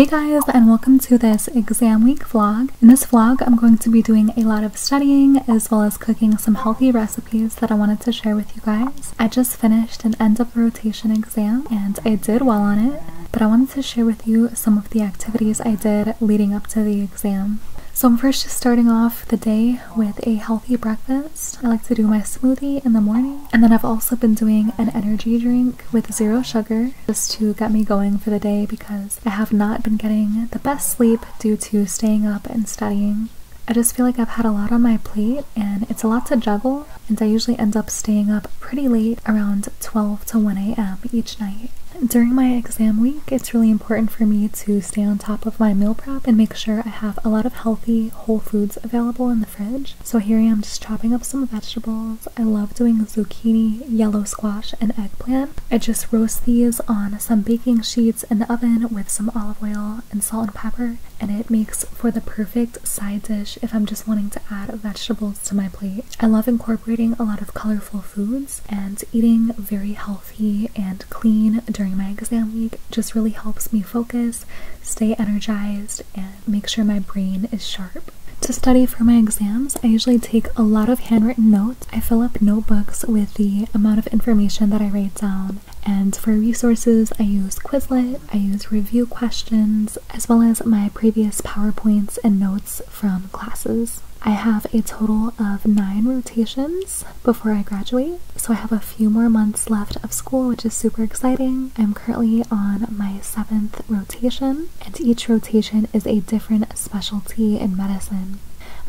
Hey guys and welcome to this exam week vlog. In this vlog I'm going to be doing a lot of studying as well as cooking some healthy recipes that I wanted to share with you guys. I just finished an end of rotation exam and I did well on it, but I wanted to share with you some of the activities I did leading up to the exam. So I'm first just starting off the day with a healthy breakfast. I like to do my smoothie in the morning. And then I've also been doing an energy drink with zero sugar just to get me going for the day because I have not been getting the best sleep due to staying up and studying. I just feel like I've had a lot on my plate and it's a lot to juggle and I usually end up staying up pretty late around 12 to 1 a.m. each night. During my exam week, it's really important for me to stay on top of my meal prep and make sure I have a lot of healthy whole foods available in the fridge. So here I am just chopping up some vegetables. I love doing zucchini, yellow squash, and eggplant. I just roast these on some baking sheets in the oven with some olive oil and salt and pepper, and it makes for the perfect side dish if I'm just wanting to add vegetables to my plate. I love incorporating a lot of colorful foods and eating very healthy and clean during during my exam week just really helps me focus, stay energized, and make sure my brain is sharp. To study for my exams, I usually take a lot of handwritten notes. I fill up notebooks with the amount of information that I write down. And for resources, I use Quizlet, I use review questions, as well as my previous PowerPoints and notes from classes. I have a total of nine rotations before I graduate, so I have a few more months left of school, which is super exciting. I'm currently on my seventh rotation, and each rotation is a different specialty in medicine.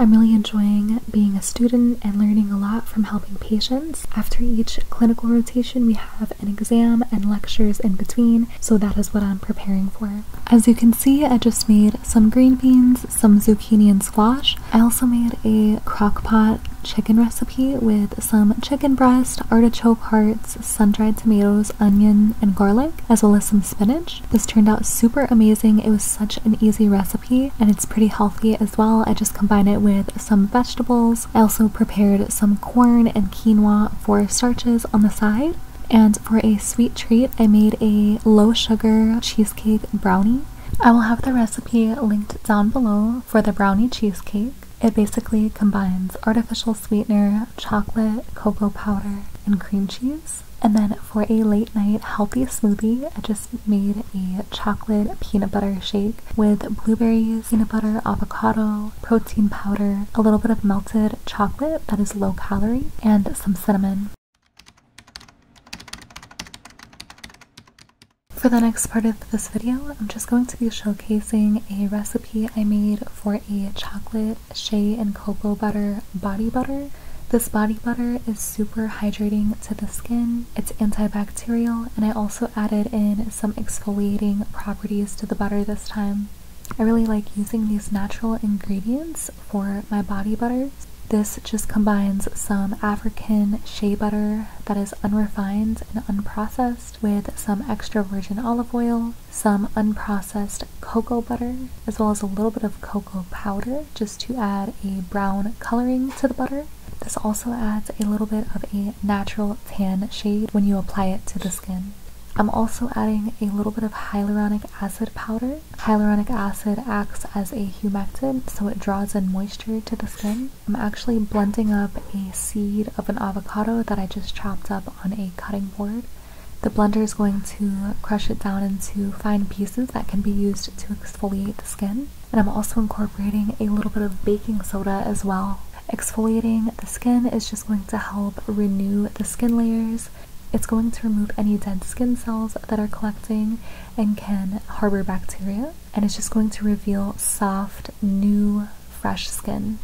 I'm really enjoying being a student and learning a lot from helping patients. After each clinical rotation, we have an exam and lectures in between, so that is what I'm preparing for. As you can see, I just made some green beans, some zucchini and squash. I also made a crock pot chicken recipe with some chicken breast, artichoke hearts, sun-dried tomatoes, onion, and garlic, as well as some spinach. This turned out super amazing. It was such an easy recipe and it's pretty healthy as well. I just combine it with some vegetables. I also prepared some corn and quinoa for starches on the side. And for a sweet treat, I made a low sugar cheesecake brownie. I will have the recipe linked down below for the brownie cheesecake. It basically combines artificial sweetener, chocolate, cocoa powder, and cream cheese. And then for a late night healthy smoothie, I just made a chocolate peanut butter shake with blueberries, peanut butter, avocado, protein powder, a little bit of melted chocolate that is low calorie, and some cinnamon. For the next part of this video, I'm just going to be showcasing a recipe I made for a chocolate shea and cocoa butter body butter. This body butter is super hydrating to the skin, it's antibacterial, and I also added in some exfoliating properties to the butter this time. I really like using these natural ingredients for my body butters this just combines some African shea butter that is unrefined and unprocessed with some extra virgin olive oil, some unprocessed cocoa butter, as well as a little bit of cocoa powder just to add a brown coloring to the butter. This also adds a little bit of a natural tan shade when you apply it to the skin. I'm also adding a little bit of hyaluronic acid powder. Hyaluronic acid acts as a humectant, so it draws in moisture to the skin. I'm actually blending up a seed of an avocado that I just chopped up on a cutting board. The blender is going to crush it down into fine pieces that can be used to exfoliate the skin. And I'm also incorporating a little bit of baking soda as well. Exfoliating the skin is just going to help renew the skin layers it's going to remove any dead skin cells that are collecting and can harbor bacteria, and it's just going to reveal soft, new, fresh skin.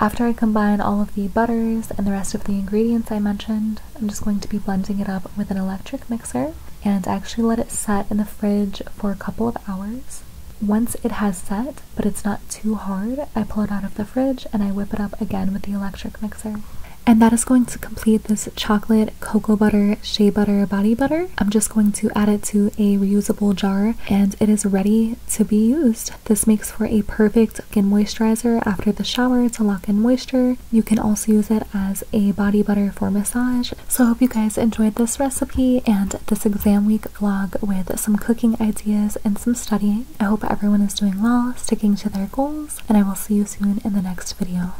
After I combine all of the butters and the rest of the ingredients I mentioned, I'm just going to be blending it up with an electric mixer and I actually let it set in the fridge for a couple of hours. Once it has set, but it's not too hard, I pull it out of the fridge and I whip it up again with the electric mixer. And that is going to complete this chocolate cocoa butter shea butter body butter. I'm just going to add it to a reusable jar and it is ready to be used. This makes for a perfect skin moisturizer after the shower to lock in moisture. You can also use it as a body butter for massage. So I hope you guys enjoyed this recipe and this exam week vlog with some cooking ideas and some studying. I hope everyone is doing well, sticking to their goals, and I will see you soon in the next video.